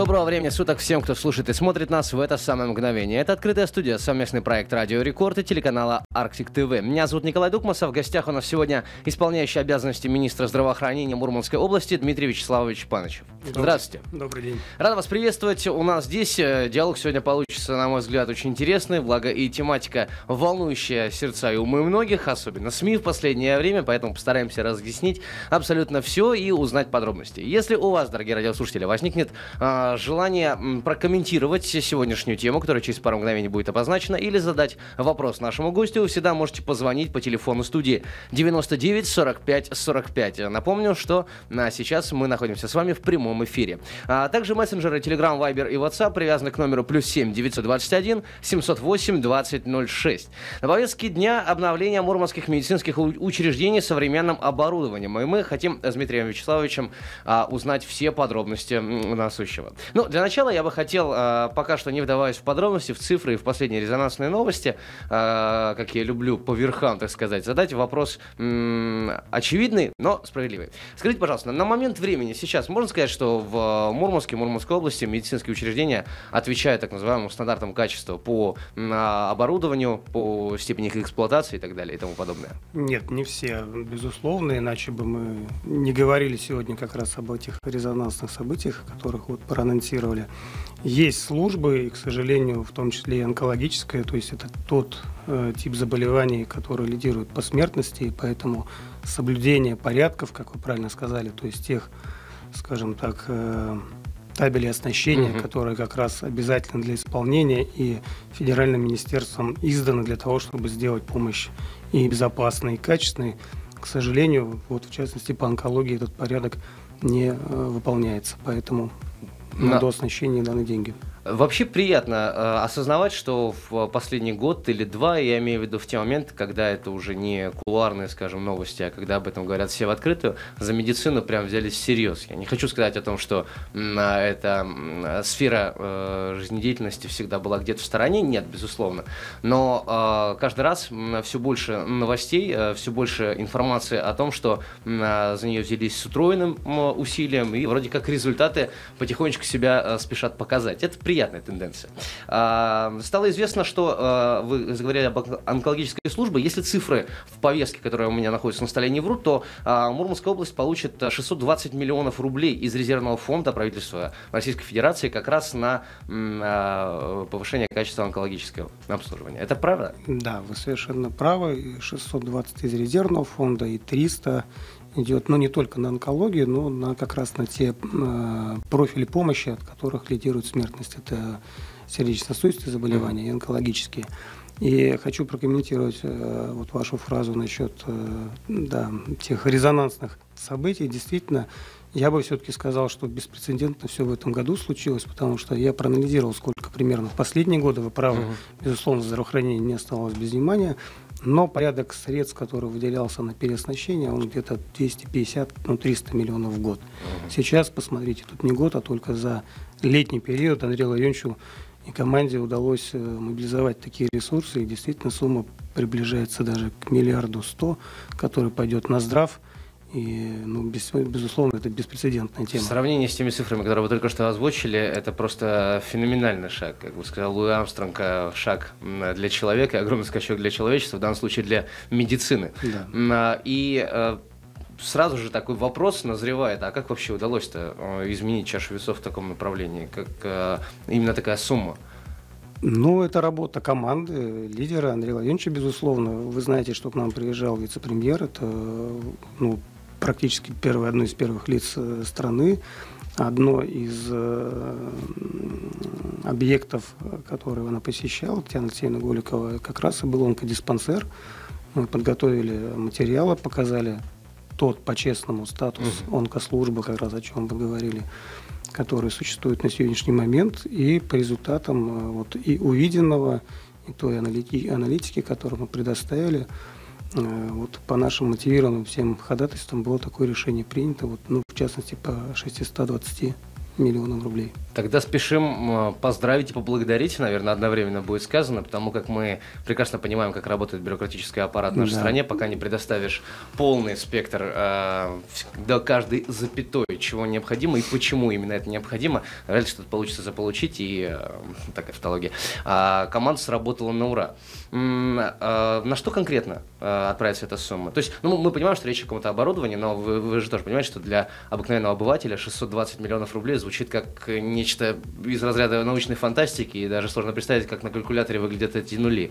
Доброго времени суток всем, кто слушает и смотрит нас в это самое мгновение. Это открытая студия, совместный проект Радио Рекорд и телеканала Арктик ТВ. Меня зовут Николай Дукмасов. В гостях у нас сегодня исполняющий обязанности министра здравоохранения Мурманской области Дмитрий Вячеславович Панычев. Здравствуйте. Добрый день. Рад вас приветствовать. У нас здесь э, диалог сегодня получится, на мой взгляд, очень интересный, благо и тематика волнующая сердца и умы многих, особенно СМИ в последнее время, поэтому постараемся разъяснить абсолютно все и узнать подробности. Если у вас, дорогие радиослушатели, возникнет э, желание прокомментировать сегодняшнюю тему, которая через пару мгновений будет обозначена, или задать вопрос нашему гостю, всегда можете позвонить по телефону студии 99 45 45. Напомню, что а, сейчас мы находимся с вами в прямом эфире. А также мессенджеры Telegram, Viber и WhatsApp привязаны к номеру плюс 7 921 708 2006. На повестке дня обновление мурманских медицинских учреждений современным оборудованием. И мы хотим с Дмитрием Вячеславовичем а, узнать все подробности насущего. Ну, для начала я бы хотел, а, пока что не вдаваясь в подробности, в цифры и в последние резонансные новости, а, как я люблю по верхам, так сказать, задать вопрос м- очевидный, но справедливый. Скажите, пожалуйста, на момент времени сейчас можно сказать, что в Мурманске, Мурманской области медицинские учреждения отвечают так называемым стандартам качества по оборудованию, по степени их эксплуатации и так далее и тому подобное? Нет, не все, безусловно, иначе бы мы не говорили сегодня как раз об этих резонансных событиях, которых вот проанонсировали. Есть службы, и, к сожалению, в том числе и онкологическая, то есть это тот э, тип заболеваний, который лидирует по смертности, и поэтому соблюдение порядков, как вы правильно сказали, то есть тех скажем так, э, табели оснащения, угу. которые как раз обязательны для исполнения и федеральным министерством изданы для того, чтобы сделать помощь и безопасной, и качественной. К сожалению, вот в частности по онкологии этот порядок не э, выполняется, поэтому на дооснащение даны деньги. Вообще приятно э, осознавать, что в последний год или два, я имею в виду в те моменты, когда это уже не кулуарные, скажем, новости, а когда об этом говорят все в открытую, за медицину прям взялись всерьез. Я не хочу сказать о том, что э, эта э, сфера э, жизнедеятельности всегда была где-то в стороне, нет, безусловно. Но э, каждый раз э, все больше новостей, э, все больше информации о том, что э, за нее взялись с утроенным э, усилием, и вроде как результаты потихонечку себя э, спешат показать. Это приятная тенденция. А, стало известно, что а, вы заговорили об онкологической службе. Если цифры в повестке, которая у меня находится на столе, не врут, то а, Мурманская область получит 620 миллионов рублей из резервного фонда правительства Российской Федерации как раз на повышение качества онкологического обслуживания. Это правда? Да, вы совершенно правы. 620 из резервного фонда и 300 идет, ну, не только на онкологию, но на, как раз на те э, профили помощи, от которых лидирует смертность. Это сердечно-сосудистые заболевания и онкологические. И хочу прокомментировать э, вот вашу фразу насчет э, да, тех резонансных событий. Действительно, я бы все-таки сказал, что беспрецедентно все в этом году случилось, потому что я проанализировал, сколько примерно в последние годы, вы правы, угу. безусловно, здравоохранение не осталось без внимания, но порядок средств, который выделялся на переоснащение, он где-то 250, ну 300 миллионов в год. Сейчас, посмотрите, тут не год, а только за летний период Андрею Ларионовичу и команде удалось э, мобилизовать такие ресурсы, и действительно сумма приближается даже к миллиарду сто, который пойдет на здрав и, ну, без, безусловно, это беспрецедентная тема. В сравнении с теми цифрами, которые вы только что озвучили, это просто феноменальный шаг. Как бы сказал Луи Армстронг, э, шаг для человека, огромный скачок для человечества, в данном случае для медицины. Да. А, и э, сразу же такой вопрос назревает, а как вообще удалось-то э, изменить чашу весов в таком направлении? Как именно такая сумма? Ну, это работа команды, лидера Андрея Владимировича, безусловно. Вы знаете, что к нам приезжал вице-премьер. Это ну, практически первый, одно из первых лиц э, страны. Одно из э, объектов, которые она посещала, Татьяна Алексеевна Голикова, как раз и был онкодиспансер. Мы подготовили материалы, показали тот по-честному статус угу. онкослужбы, как раз о чем вы говорили, который существует на сегодняшний момент. И по результатам э, вот, и увиденного, и той аналитики, которую мы предоставили, вот по нашим мотивированным всем ходатайствам было такое решение принято, вот, ну, в частности, по 620 миллионов рублей. Тогда спешим поздравить и поблагодарить, наверное, одновременно будет сказано, потому как мы прекрасно понимаем, как работает бюрократический аппарат в нашей да. стране, пока не предоставишь полный спектр э, до каждой запятой, чего необходимо и почему именно это необходимо, вряд ли что-то получится заполучить, и э, такая автология. А команда сработала на ура. М э, на что конкретно э, отправится эта сумма? То есть, ну, мы понимаем, что речь о каком-то оборудовании, но вы, вы же тоже понимаете, что для обыкновенного обывателя 620 миллионов рублей звучит как нечто из разряда научной фантастики, и даже сложно представить, как на калькуляторе выглядят эти нули.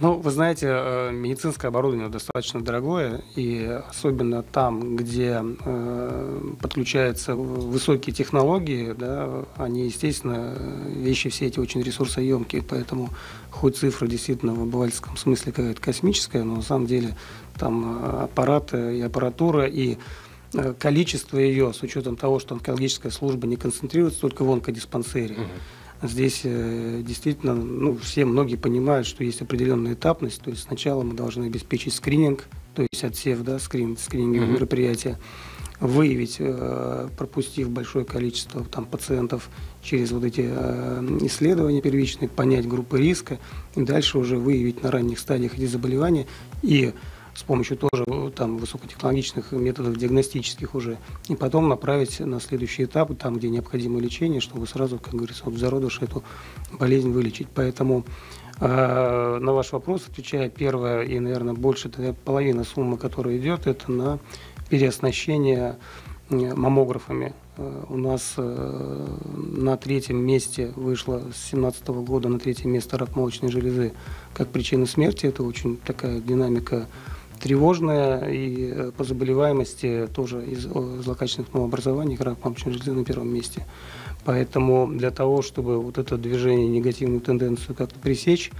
Ну, вы знаете, э, медицинское оборудование достаточно дорогое, и особенно там, где э, подключаются высокие технологии, да, они, естественно, вещи все эти очень ресурсоемкие, поэтому хоть цифра действительно в обывательском смысле какая-то космическая, но на самом деле там э, аппараты и аппаратура, и количество ее, с учетом того, что онкологическая служба не концентрируется только в онкодиспансере, угу Здесь э, действительно, ну, все многие понимают, что есть определенная этапность. То есть сначала мы должны обеспечить скрининг, то есть отсев, да, скрин, скрининговые mm-hmm. мероприятия, выявить, э, пропустив большое количество там, пациентов через вот эти э, исследования первичные, понять группы риска, и дальше уже выявить на ранних стадиях эти заболевания и с помощью тоже э, там высокотехнологичных методов диагностических уже, и потом направить на следующий этап, там, где необходимо лечение, чтобы сразу, как говорится, вот в зародыше эту болезнь вылечить. Поэтому э, на ваш вопрос, отвечая, первое и, наверное, больше половина суммы, которая идет, это на переоснащение э, маммографами. Э, у нас на третьем месте вышло с 2017 года на третье место рак молочной железы как причина смерти. Это очень такая динамика тревожная и э, по заболеваемости тоже из злокачественных новообразований рак молочной железы на первом месте. Поэтому для того, чтобы вот это движение, негативную тенденцию как-то пресечь,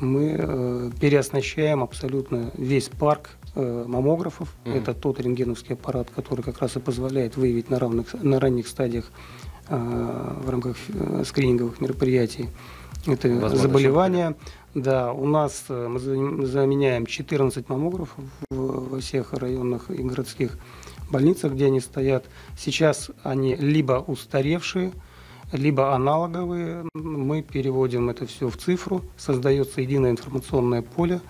мы э, переоснащаем абсолютно весь парк э, маммографов. Mm-hmm. Это тот рентгеновский аппарат, который как раз и позволяет выявить на, равных, на ранних стадиях э, в рамках э, скрининговых мероприятий это Возможно, заболевание. Да, у нас э, мы заменяем 14 маммографов во всех районных и городских больницах, где они стоят. Сейчас они либо устаревшие, либо аналоговые. Мы переводим это все в цифру, создается единое информационное поле,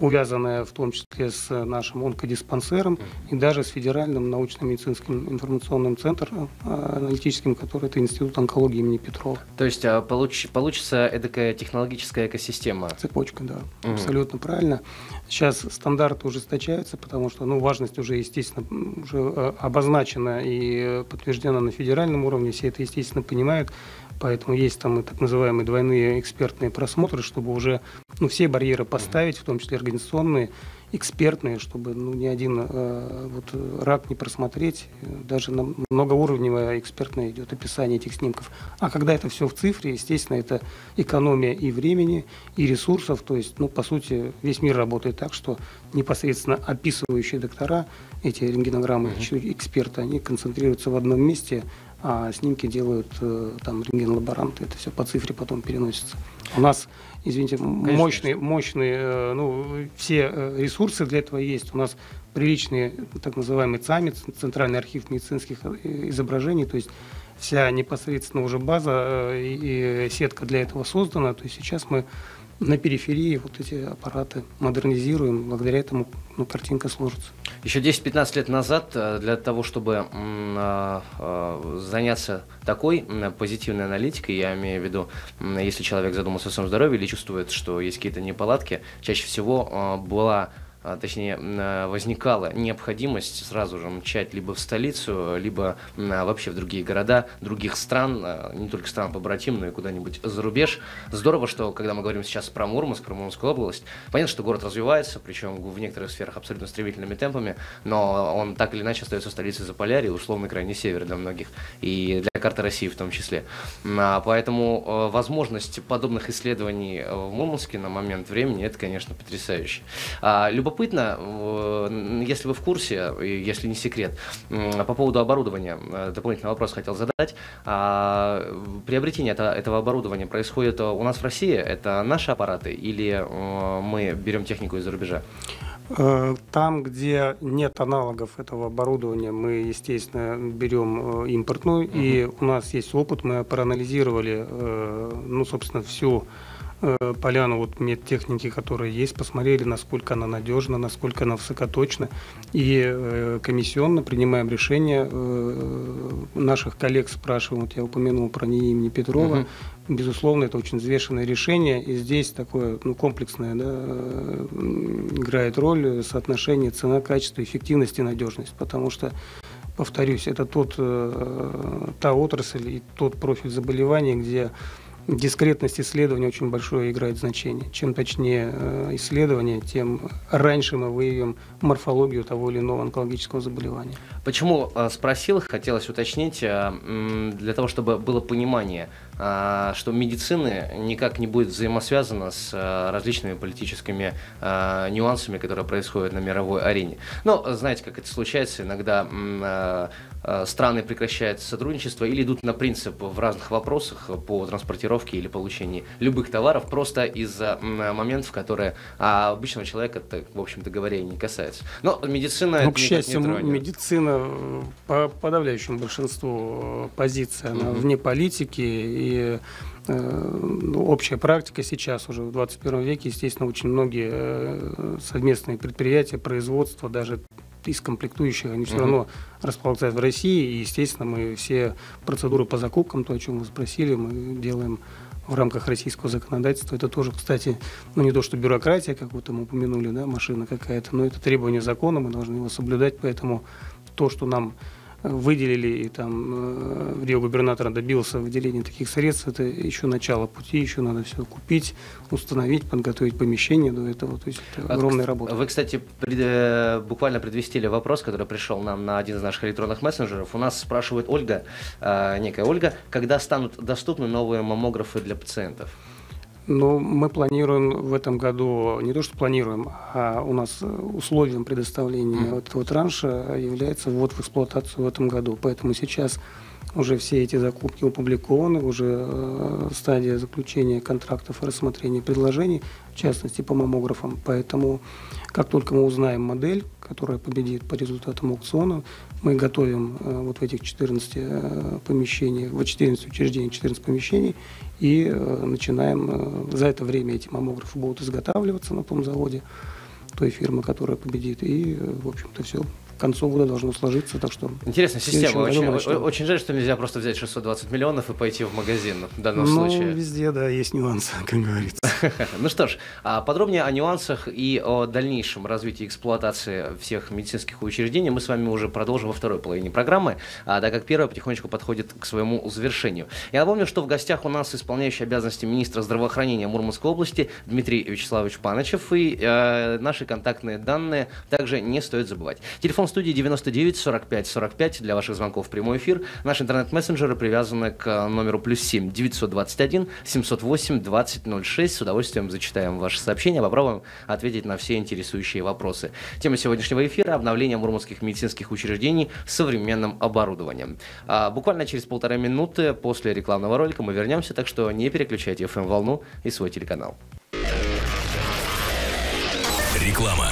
увязанная в том числе с нашим онкодиспансером и даже с Федеральным научно-медицинским информационным центром а, аналитическим, который это Институт онкологии имени Петрова. То есть а, получ, получится эдакая технологическая экосистема? Цепочка, да, угу. абсолютно правильно. Сейчас стандарты ужесточаются, потому что ну, важность уже, естественно, уже а, обозначена и подтверждена на федеральном уровне, все это, естественно, понимают. Поэтому есть там и так называемые двойные экспертные просмотры, чтобы уже ну, все барьеры поставить, в том числе организационные, экспертные, чтобы ну, ни один э, вот, рак не просмотреть. Даже на многоуровневое экспертное идет описание этих снимков. А когда это все в цифре, естественно, это экономия и времени, и ресурсов. То есть, ну, по сути, весь мир работает так, что непосредственно описывающие доктора, эти рентгенограммы, mm-hmm. эксперты, они концентрируются в одном месте, а снимки делают э, там рентген-лаборанты, это все по цифре потом переносится. У нас, извините, конечно, мощные, мощные, э, ну, все э, ресурсы для этого есть. У нас приличный так называемый ЦАМИ, Центральный архив медицинских изображений, то есть вся непосредственно уже база и сетка для этого создана. То есть сейчас мы на периферии вот эти аппараты модернизируем, благодаря этому ну, картинка сложится. Еще 10-15 лет назад э, для того, чтобы а, а, заняться такой позитивной аналитикой, я имею в виду, если человек задумался о своем здоровье или чувствует, что есть какие-то неполадки, чаще всего была точнее, а, возникала необходимость сразу же мчать либо в столицу, либо а, вообще в другие города других стран, не только стран побратим, но и куда-нибудь за рубеж. Здорово, что когда мы говорим сейчас про Мурманск, про Мурманскую область, понятно, что город развивается, причем в некоторых сферах абсолютно стремительными темпами, но он так или иначе остается столицей Заполярья, условно крайний север для многих, и для карты России в том числе. Поэтому возможность подобных исследований в Мурманске на момент времени, это, конечно, потрясающе. Любопытно любопытно, э, если вы в курсе, если не секрет, по поводу оборудования, э, дополнительный вопрос хотел задать. А, приобретение этого оборудования происходит у нас в России, это наши аппараты или э, мы берем технику из-за рубежа? Э, там, где нет аналогов этого оборудования, мы, естественно, берем э, импортную, uh-huh. и у нас есть опыт, мы проанализировали, э, ну, собственно, всю поляну вот медтехники, которые есть, посмотрели, насколько она надежна, насколько она высокоточна, и комиссионно принимаем решение. Наших коллег спрашиваем, вот я упомянул про НИИ имени Петрова, uh-huh безусловно, это очень взвешенное решение, и здесь такое ну, комплексное да, играет роль соотношение цена, качество, эффективность и надежность, потому что повторюсь, это тот, э, та отрасль и тот профиль заболевания, где дискретность исследования очень большое играет значение. Чем точнее э, исследование, тем раньше мы выявим морфологию того или иного онкологического заболевания. Почему э, спросил, хотелось уточнить, э, для того, чтобы было понимание, что медицина никак не будет взаимосвязана с различными политическими нюансами, которые происходят на мировой арене. Но знаете, как это случается, иногда страны прекращают сотрудничество или идут на принцип в разных вопросах по транспортировке или получении любых товаров просто из-за моментов, которые а обычного человека, в общем-то говоря, не касается. Но медицина... Ну, к счастью, медицина э, по подавляющему большинству позиций, она угу. вне политики и ну, общая практика сейчас уже в 21 веке, естественно, очень многие совместные предприятия, производства, даже из комплектующих, они все равно располагаются в России. И, естественно, мы все процедуры по закупкам, то, о чем вы спросили, мы делаем в рамках российского законодательства. Это тоже, кстати, ну не то, что бюрократия, как вы там упомянули, да, машина какая-то, но это требование закона, мы должны его соблюдать, поэтому то, что нам выделили, и там э, Рио губернатора добился выделения таких средств, это еще начало пути, еще надо все купить, установить, подготовить помещение до этого, то есть это огромная а, работа. Вы, кстати, пред, э, буквально предвестили вопрос, который пришел нам на один из наших электронных мессенджеров. У нас спрашивает Ольга, э, некая Ольга, когда станут доступны новые маммографы для пациентов? Но мы планируем в этом году, не то что планируем, а у нас условием предоставления mm. этого транша является ввод в эксплуатацию в этом году. Поэтому сейчас уже все эти закупки опубликованы, уже э, стадия заключения контрактов и рассмотрения предложений, в частности по маммографам. Поэтому как только мы узнаем модель, которая победит по результатам аукциона, мы готовим э, вот в этих 14 э, помещениях, в 14 учреждениях 14 помещений и э, начинаем, за это время эти маммографы будут изготавливаться на том заводе той фирмы, которая победит. И, в общем-то, все к концу года должно сложиться, так что... Интересная система. Очень, очень жаль, что нельзя просто взять 620 миллионов и пойти в магазин в данном ну, случае. везде, да, есть нюансы, как говорится. Ну что ж, а подробнее о нюансах и о дальнейшем развитии эксплуатации всех медицинских учреждений мы с вами уже продолжим во второй половине программы, а так как первая потихонечку подходит к своему завершению. Я напомню, что в гостях у нас исполняющий обязанности министра здравоохранения Мурманской области Дмитрий Вячеславович Панычев и э, наши контактные данные также не стоит забывать. Телефон Телефон студии 99 45 45 для ваших звонков прямой эфир. Наши интернет-мессенджеры привязаны к номеру плюс 7 921 708 2006. С удовольствием зачитаем ваши сообщения, попробуем ответить на все интересующие вопросы. Тема сегодняшнего эфира – обновление мурманских медицинских учреждений современным оборудованием. А, буквально через полторы минуты после рекламного ролика мы вернемся, так что не переключайте FM-волну и свой телеканал. Реклама.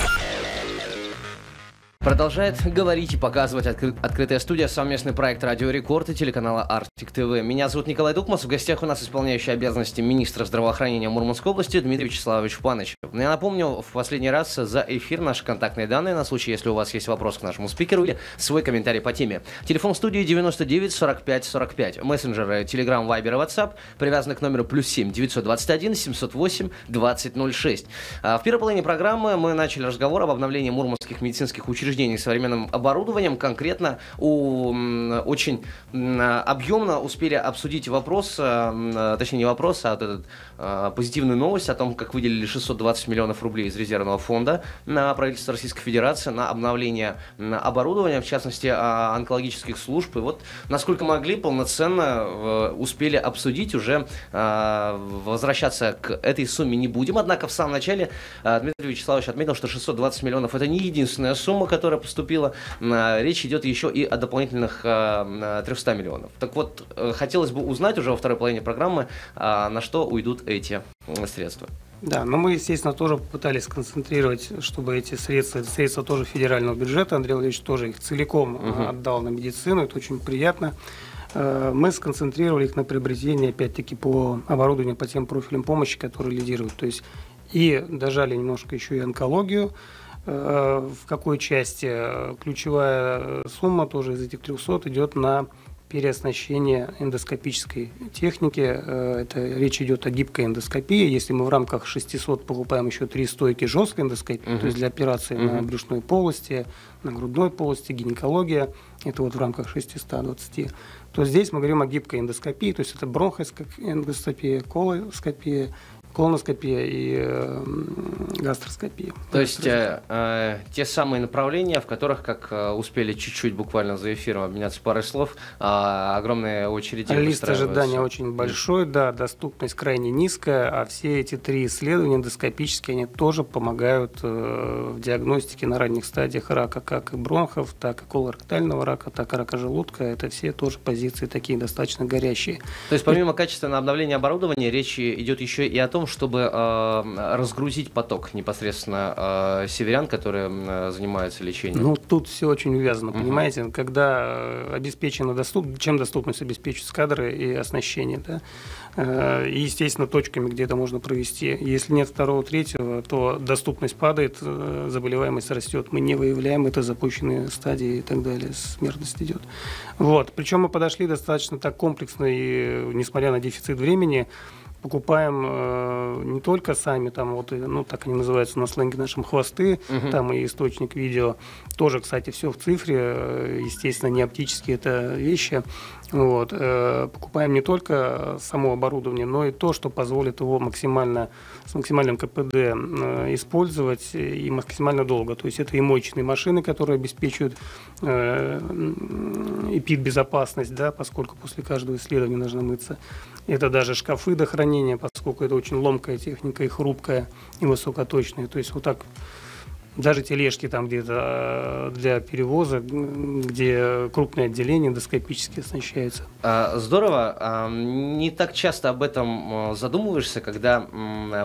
Продолжает говорить и показывать откры- открытая студия, совместный проект «Радио Рекорд» и телеканала «Артик ТВ». Меня зовут Николай Дукмас, в гостях у нас исполняющий обязанности министра здравоохранения Мурманской области Дмитрий Вячеславович Паныч. Я напомню, в последний раз за эфир наши контактные данные на случай, если у вас есть вопрос к нашему спикеру или свой комментарий по теме. Телефон студии 99 45 45. Мессенджеры Telegram, Viber и WhatsApp привязаны к номеру плюс 7 921 708 2006. А в первой половине программы мы начали разговор об обновлении мурманских медицинских учреждений учреждений современным оборудованием. Конкретно у, очень объемно успели обсудить вопрос, э, точнее не вопрос, а этот, э, позитивную новость о том, как выделили 620 миллионов рублей из резервного фонда на правительство Российской Федерации на обновление оборудования, в частности онкологических служб. И вот насколько могли, полноценно э, успели обсудить уже возвращаться к этой сумме не будем. Однако в самом начале Дмитрий Вячеславович отметил, что 620 миллионов это не единственная сумма, которая которая поступила, а, речь идет еще и о дополнительных 300 а, миллионов. Так вот, э, хотелось бы узнать уже во второй половине программы, на что уйдут эти средства. Да, но мы, естественно, тоже попытались сконцентрировать, чтобы эти средства, средства тоже федерального бюджета, Андрей Владимирович тоже их целиком угу. отдал на медицину, это очень приятно. Э, мы сконцентрировали их на приобретении, опять-таки, по оборудованию, по тем профилям помощи, которые лидируют. То есть и дожали немножко еще и онкологию, э, в какой части ключевая сумма тоже из этих 300 идет на переоснащение эндоскопической техники. Э, это речь идет о гибкой эндоскопии. Если мы в рамках 600 покупаем еще три стойки жесткой эндоскопии, угу. то есть для операции угу. на брюшной полости, на грудной полости, гинекология, это вот в рамках 620, то здесь мы говорим о гибкой эндоскопии, то есть это бронхоскопия, колоскопия, колоноскопия и э, гастроскопия. То есть э, э, те самые направления, в которых, как э, успели чуть-чуть буквально за эфиром обменяться парой слов, э, огромная очередь. Лист ожидания очень большой, да, доступность крайне низкая, а все эти три исследования эндоскопические, они тоже помогают э, в диагностике на ранних стадиях рака, как и бронхов, так и колоректального рака, так и рака желудка. Это все тоже позиции такие достаточно горящие. То есть помимо качественного обновления оборудования, речь идет еще и о том, чтобы э, разгрузить поток непосредственно э, северян, которые э, занимаются лечением? Ну, тут все очень увязано, угу. понимаете, когда э, обеспечена доступ, чем доступность обеспечиваются кадры и оснащение, да, э, и, естественно, точками, где это можно провести. Если нет второго, третьего, то доступность падает, э, заболеваемость растет, мы не выявляем это запущенные стадии и так далее, смертность идет. Вот, причем мы подошли достаточно так комплексно и, несмотря на дефицит времени, покупаем э, не только сами, там вот, ну так они называются на сленге нашим хвосты, угу. там и источник видео, тоже, кстати, все в цифре, э, естественно, не оптические это вещи. Вот. Э, покупаем не только само оборудование, но и то, что позволит его максимально, с максимальным КПД э, использовать и максимально долго. То есть это и моечные машины, которые обеспечивают э, эпид-безопасность, да, поскольку после каждого исследования нужно мыться. Это даже шкафы до хранения, поскольку это очень ломкая техника и хрупкая, и высокоточная. То есть вот так даже тележки там где-то э, для перевоза, где крупные отделения эндоскопически оснащаются. А, здорово. А, не так часто об этом э, задумываешься, когда э,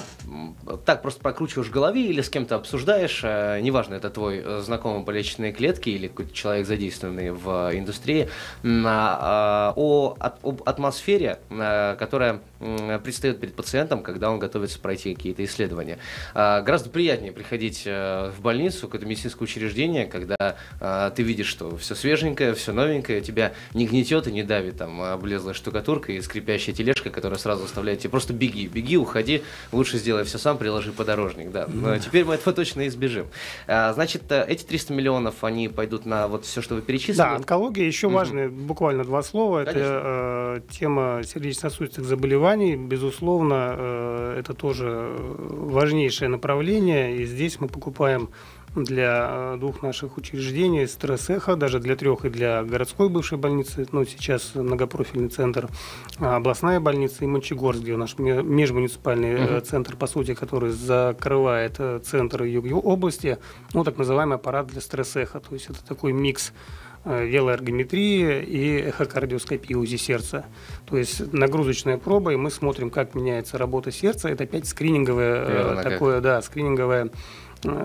так просто прокручиваешь голове или с кем-то обсуждаешь, неважно, это твой знакомый по личной клетке или какой-то человек, задействованный в индустрии, а, о, атмосфере, которая предстает перед пациентом, когда он готовится пройти какие-то исследования. Гораздо приятнее приходить в в больницу, какое-то медицинское учреждение, когда а, ты видишь, что все свеженькое, все новенькое, тебя не гнетет и не давит там облезлая штукатурка и скрипящая тележка, которая сразу оставляет тебе просто беги, беги, уходи, лучше сделай все сам, приложи подорожник, да. Но теперь мы этого точно избежим. А, значит, э, эти 300 миллионов, они пойдут на вот все, что вы перечислили? Да, онкология, еще угу. важные, буквально два слова, Конечно. это э, тема сердечно-сосудистых заболеваний, безусловно, э, это тоже важнейшее направление, и здесь мы покупаем для э, двух наших учреждений, стресс-эхо, даже для трех и для городской бывшей больницы, ну, сейчас многопрофильный центр, а, областная больница и Мончегорск, где наш межмуниципальный uh-huh. центр, по сути, который закрывает э, центр юг области, ну, так называемый аппарат для стресс-эхо, то есть это такой микс велоэргометрии и эхокардиоскопии УЗИ сердца. То есть нагрузочная проба, и мы смотрим, как меняется работа сердца. Это опять скрининговое Верно, такое, как. да, скрининговое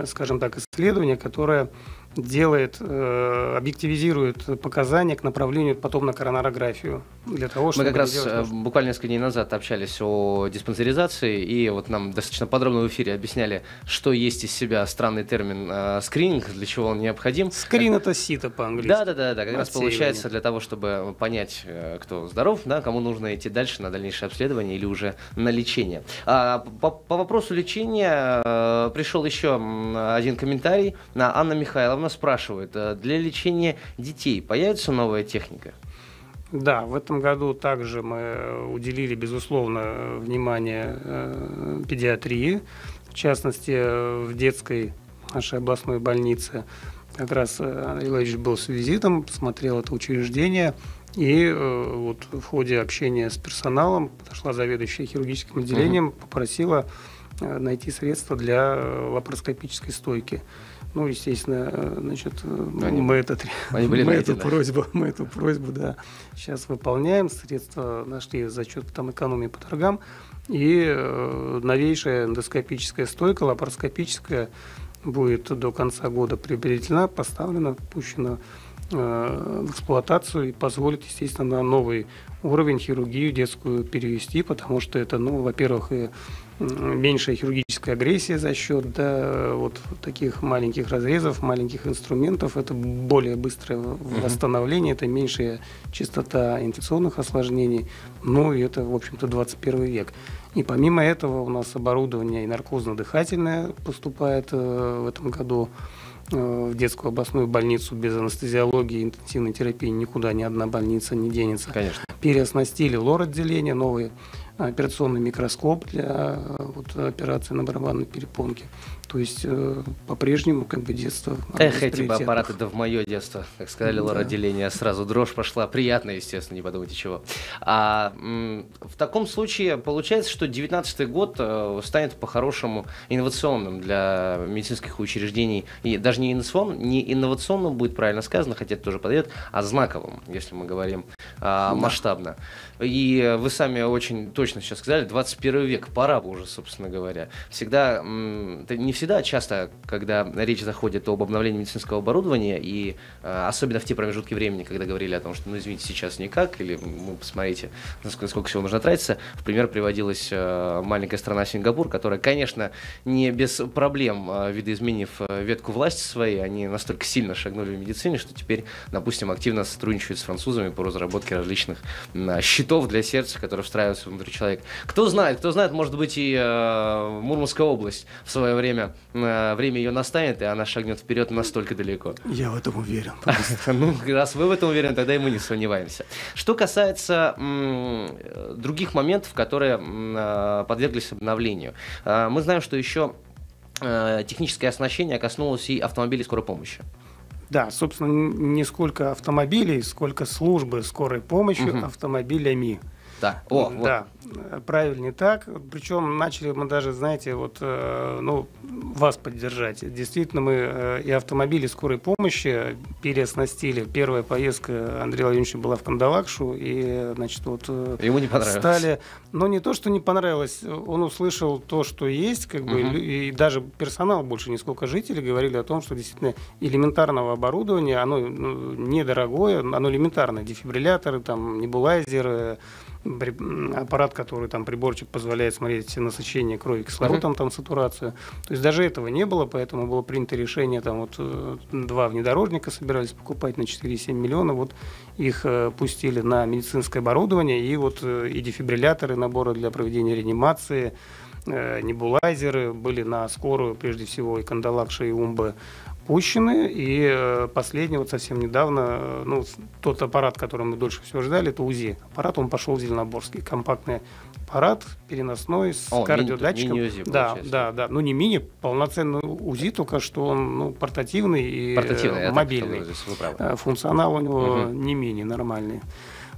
скажем так, исследование, которое делает, э, объективизирует показания к направлению потом на коронарографию. Для того, чтобы Мы как раз э, буквально несколько дней назад общались о диспансеризации, и вот нам достаточно подробно в эфире объясняли, что есть из себя странный термин э, скрининг, для чего он необходим. Скрин это сито по-английски. Да, да, да, да, как раз получается для того, чтобы понять, э, кто здоров, да, кому нужно идти дальше на дальнейшее обследование или уже на лечение. А, по, по вопросу лечения э, пришел еще один комментарий. на Анна Михайловна давно спрашивают, э, для лечения детей появится новая техника? Да, в этом году также мы уделили, безусловно, внимание э, педиатрии, в частности, в детской нашей областной больнице. Как раз э, Андрей Владимирович был с визитом, смотрел это учреждение, и вот в ходе общения с персоналом подошла заведующая хирургическим отделением, попросила найти средства для лапароскопической стойки. Ну, естественно, значит, они, мы, этот, они были мы эту просьбу, мы эту просьбу, да, сейчас выполняем. Средства нашли за счет там экономии по торгам. И э, новейшая эндоскопическая стойка, лапароскопическая, будет до конца года приобретена, поставлена, пущена э, в эксплуатацию и позволит, естественно, на новый уровень хирургию детскую перевести, потому что это, ну, во-первых, и меньшая хирургическая агрессия за счет да, вот таких маленьких разрезов, маленьких инструментов. Это более быстрое восстановление, это меньшая частота инфекционных осложнений. Ну и это, в общем-то, 21 век. И помимо этого у нас оборудование и наркозно-дыхательное поступает э, в этом году э, в детскую областную больницу без анестезиологии интенсивной терапии никуда ни одна больница не денется. Конечно. Переоснастили лор-отделение, новые операционный микроскоп для вот, операции на барабанной перепонке. То есть э, по-прежнему как бы детство. Эх, эти бы аппараты, да в мое детство, как сказали, да. отделение, сразу дрожь пошла. Приятно, естественно, не подумайте чего. А в таком случае получается, что 19 год э, станет по-хорошему инновационным для медицинских учреждений. И даже не инновационным, не инновационным будет правильно сказано, хотя это тоже подойдет, а знаковым, если мы говорим а, да. масштабно. И вы сами очень точно сейчас сказали, 21 век, пора бы уже, собственно говоря. Всегда, это не всегда, часто, когда речь заходит об обновлении медицинского оборудования, и э, особенно в те промежутки времени, когда говорили о том, что, ну, извините, сейчас никак, или, ну, посмотрите, насколько, сколько всего нужно тратиться, в пример приводилась э, маленькая страна Сингапур, которая, конечно, не без проблем, э, видоизменив ветку власти своей, они настолько сильно шагнули в медицине, что теперь, допустим, активно сотрудничают с французами по разработке различных щитов для сердца, которые встраиваются внутрь человека. Кто знает, кто знает, может быть, и Мурманская область в свое время, время ее настанет, и она шагнет вперед настолько далеко. Я в этом уверен. Ну, раз вы в этом уверены, тогда и мы не сомневаемся. Что касается других моментов, которые э, подверглись обновлению. Э, мы знаем, что еще техническое оснащение коснулось и автомобилей скорой помощи. Да, собственно, не сколько автомобилей, сколько службы скорой помощи угу. автомобилями. Да. О, да, вот. правильнее так. Причем начали мы даже, знаете, вот, э, ну, вас поддержать. Действительно, мы э, и автомобили скорой помощи переоснастили. Первая поездка Андрея Владимировича была в Кандалакшу, и, значит, вот... Э, Ему не понравилось. Стали, ну, не то, что не понравилось, он услышал то, что есть, как бы, угу. и даже персонал больше, не сколько жителей, говорили о том, что действительно элементарного оборудования, оно ну, недорогое, оно элементарное. Дефибрилляторы, там, небулайзеры, аппарат, который там приборчик позволяет смотреть насыщение крови кислородом, uh-huh. там сатурацию. То есть даже этого не было, поэтому было принято решение, там вот э, два внедорожника собирались покупать на 4,7 миллиона, вот их э, пустили на медицинское оборудование и вот э, и дефибрилляторы, наборы для проведения реанимации, небулайзеры были на скорую, прежде всего, и Кандалакша, и Умбы пущены. И э, последний, вот совсем недавно, э, ну, тот аппарат, который мы дольше всего ждали, это УЗИ. Аппарат, он пошел в Зеленоборский. Компактный аппарат, переносной, с О, кардиодатчиком. Мини, мини да, да, да. Ну, не мини, полноценный УЗИ, только что он ну, портативный и портативный, э, мобильный. Функционал у него угу. не мини, нормальный.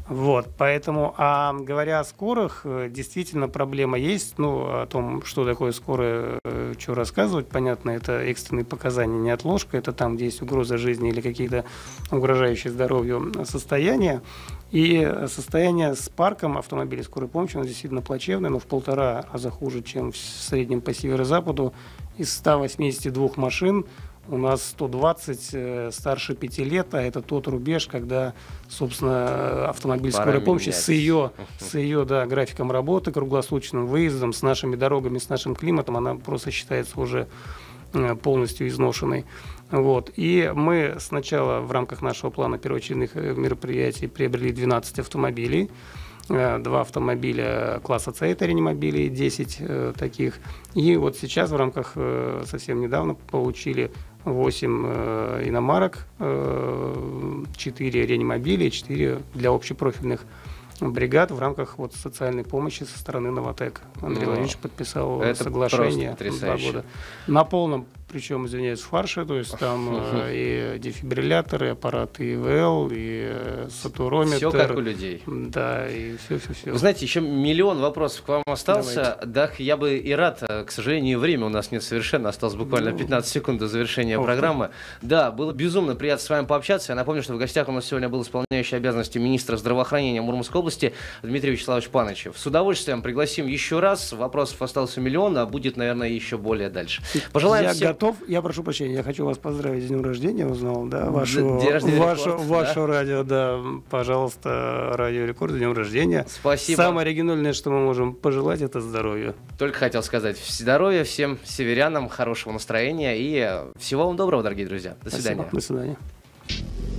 Вот, поэтому, а говоря о скорых, э, действительно проблема есть. Ну, о том, что такое скорая, э, что рассказывать, понятно, это экстренные показания, не отложка, это там, где есть угроза жизни или какие-то угрожающие здоровью состояния. И состояние с парком автомобилей скорой помощи, оно действительно плачевное, но в полтора раза хуже, чем в среднем по северо-западу. Из 182 машин у нас 120 э, старше 5 лет, а это тот рубеж, когда, собственно, автомобиль Пора скорой помощи с ее, с ее да, графиком работы, круглосуточным выездом, с нашими дорогами, с нашим климатом, она просто считается уже э, полностью изношенной. Вот. И мы сначала в рамках нашего плана первоочередных э, мероприятий приобрели 12 автомобилей. Два автомобиля класса C, это реанимобили, 10 таких. И вот сейчас в рамках, совсем недавно, получили 8 э, иномарок, э, 4 реанимобиля 4 для общепрофильных бригад в рамках вот социальной помощи со стороны Новотек. Андрей ну, Владимирович подписал это соглашение два года. На полном причем, извиняюсь, в фарше, то есть там э, и дефибрилляторы, аппараты ИВЛ, и э, сатурометр. Все как у людей. Да, и все-все-все. Вы знаете, еще миллион вопросов к вам остался. Давайте. Да, я бы и рад. К сожалению, время у нас нет совершенно. Осталось буквально 15 ну, секунд до завершения программы. Да, было безумно приятно с вами пообщаться. Я напомню, что в гостях у нас сегодня был исполняющий обязанности министра здравоохранения Мурманской области Дмитрий Вячеславович Панычев. С удовольствием пригласим еще раз. Вопросов остался миллион, а будет, наверное, еще более дальше. Пожелаем я всем... готов, я прошу прощения, я хочу вас поздравить с днем рождения, узнал, да, вашу, вашу, рекорд, ваше да? радио, да, пожалуйста, радио Рекорд, с днем рождения. Спасибо. Самое оригинальное, что мы можем пожелать, это здоровье. Только хотел сказать, здоровья всем северянам, хорошего настроения и всего вам доброго, дорогие друзья. До свидания. Спасибо. До свидания.